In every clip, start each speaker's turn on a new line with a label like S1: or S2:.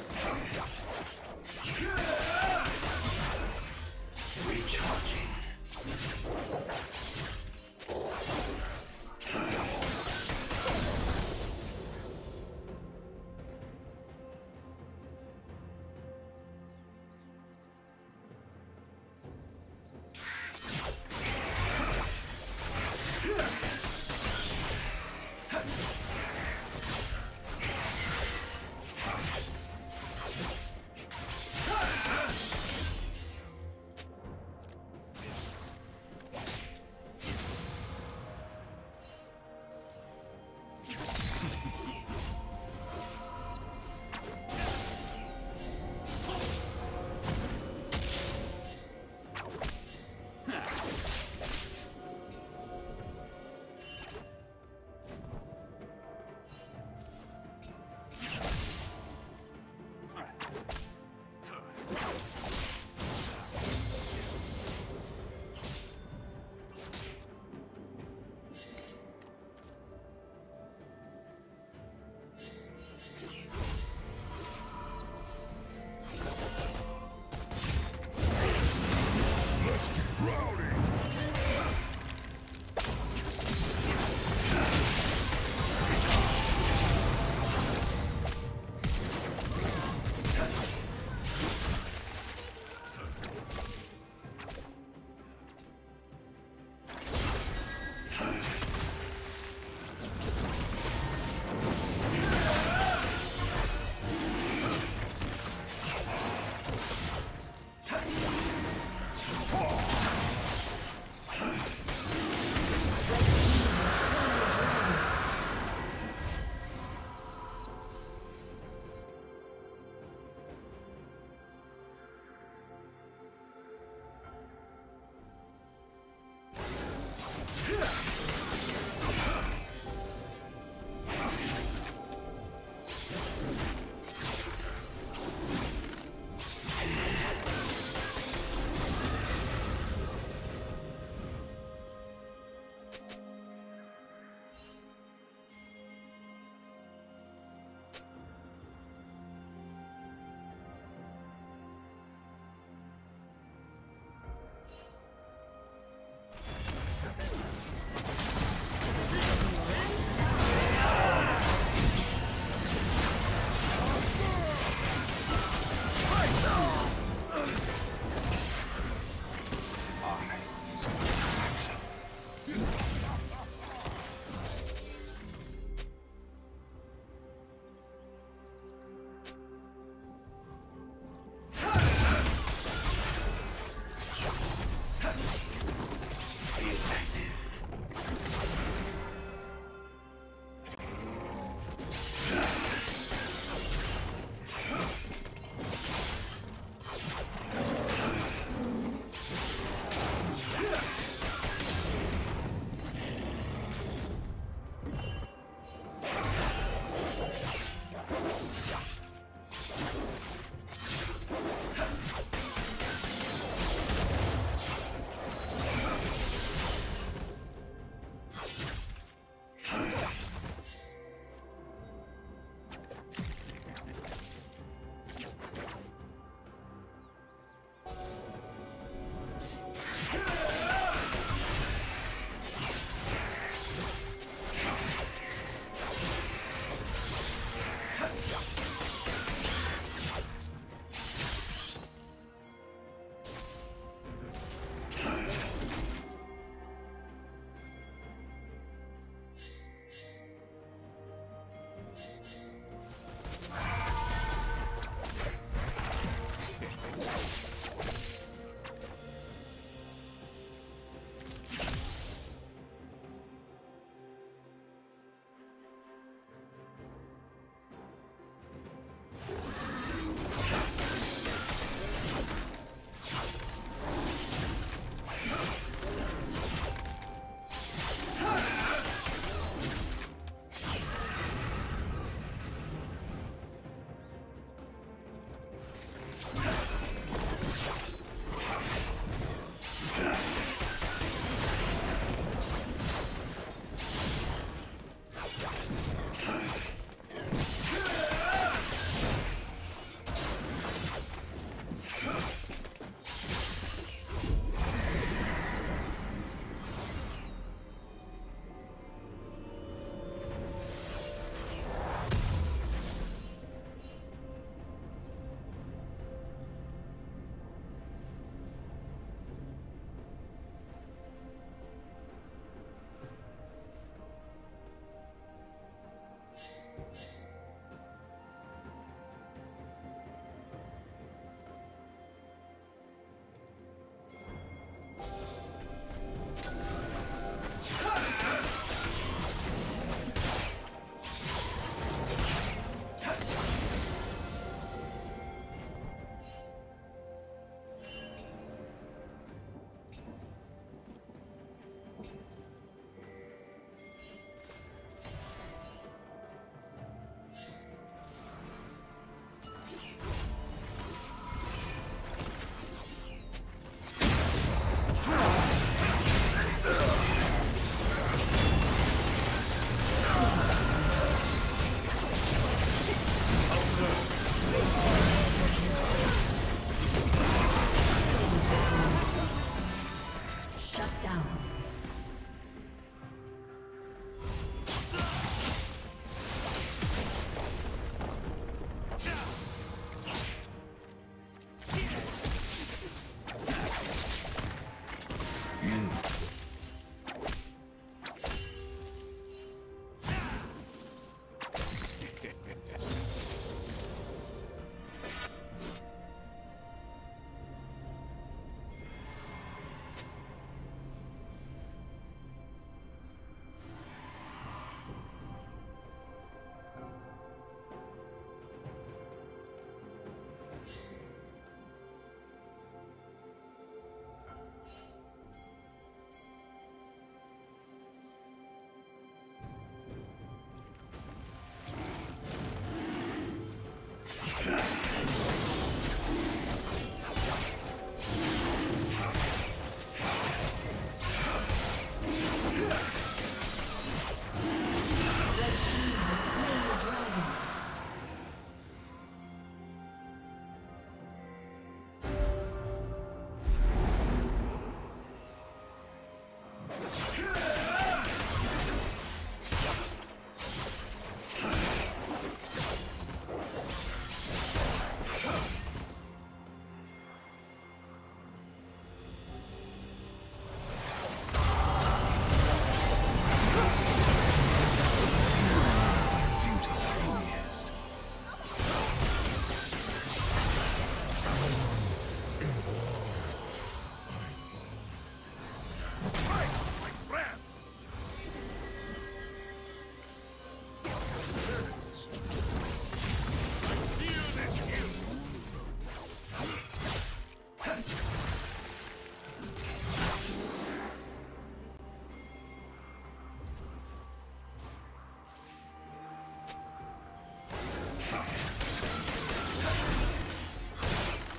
S1: Yeah.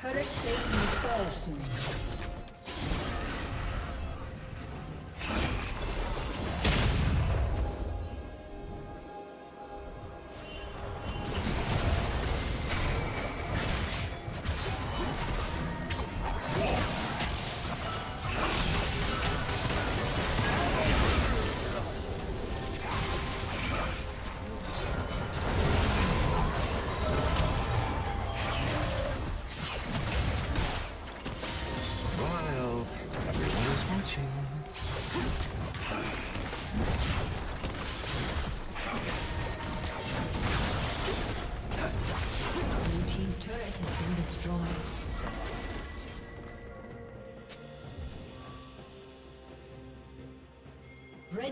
S1: Turret plate will fall soon.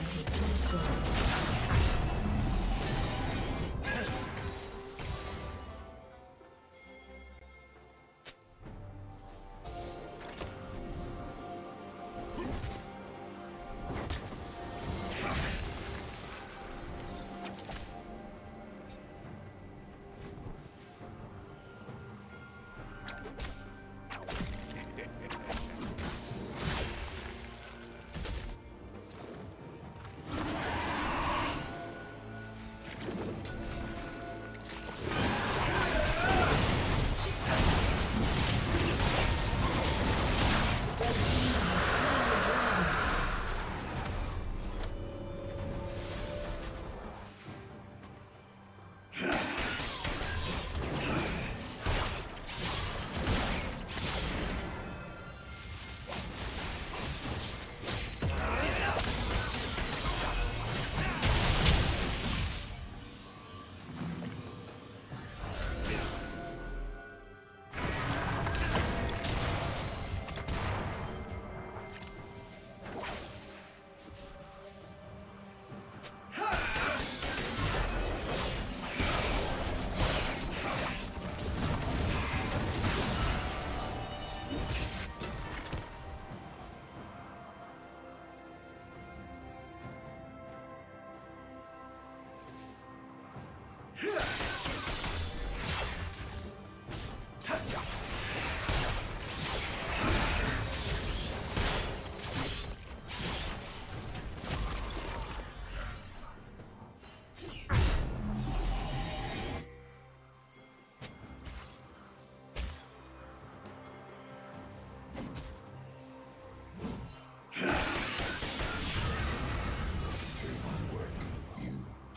S1: Has been destroyed.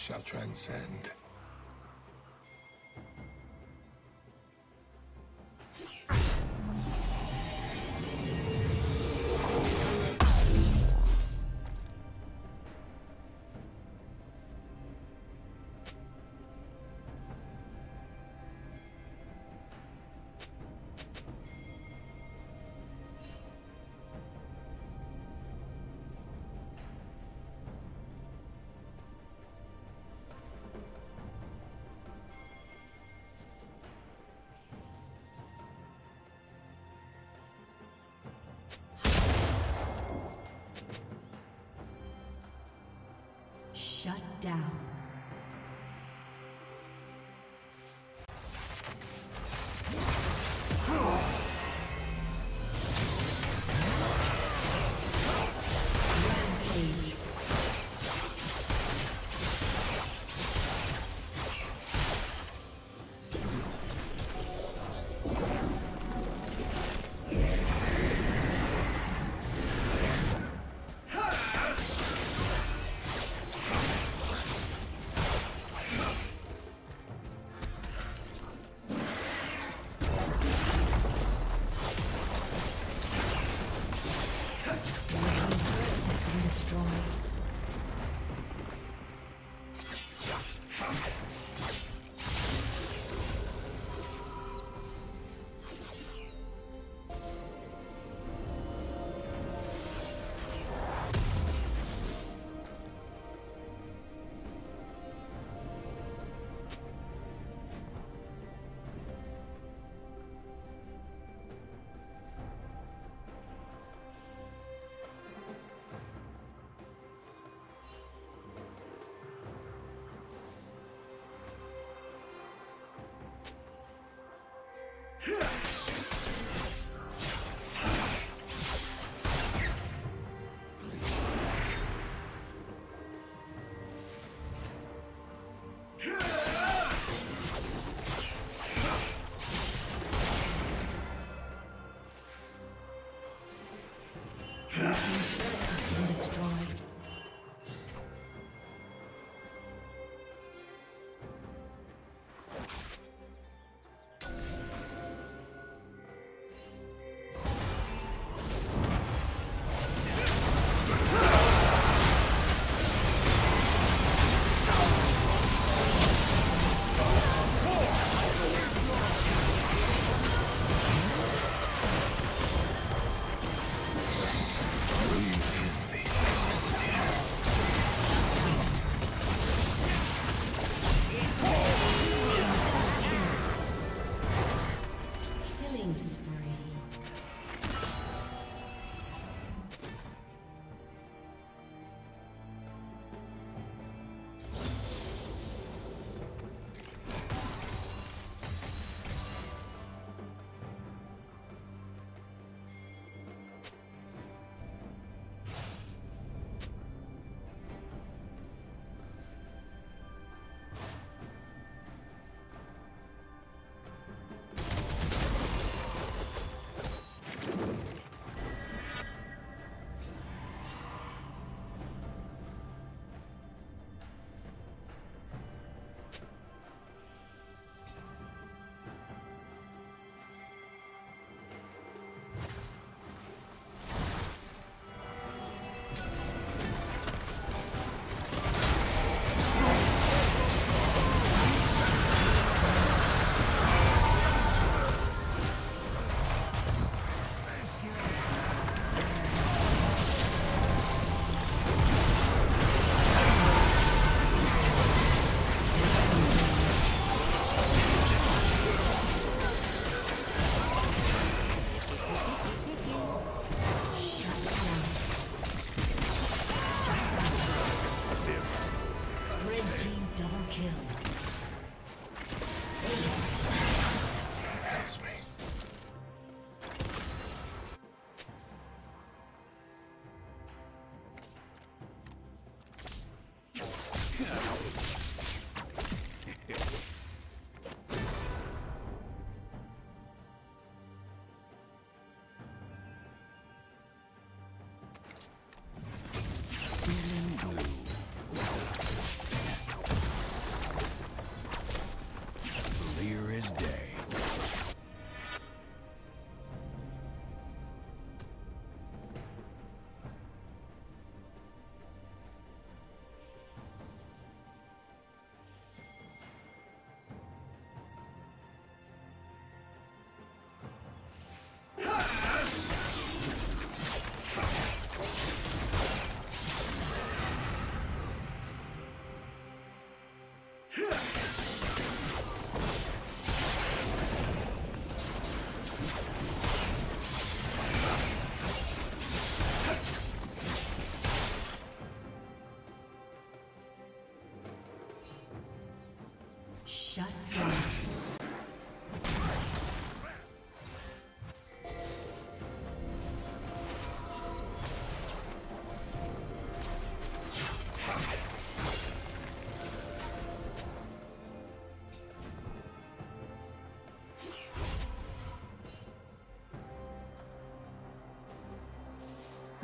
S2: Shall transcend.
S1: Shut down. Yeah.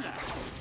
S1: team's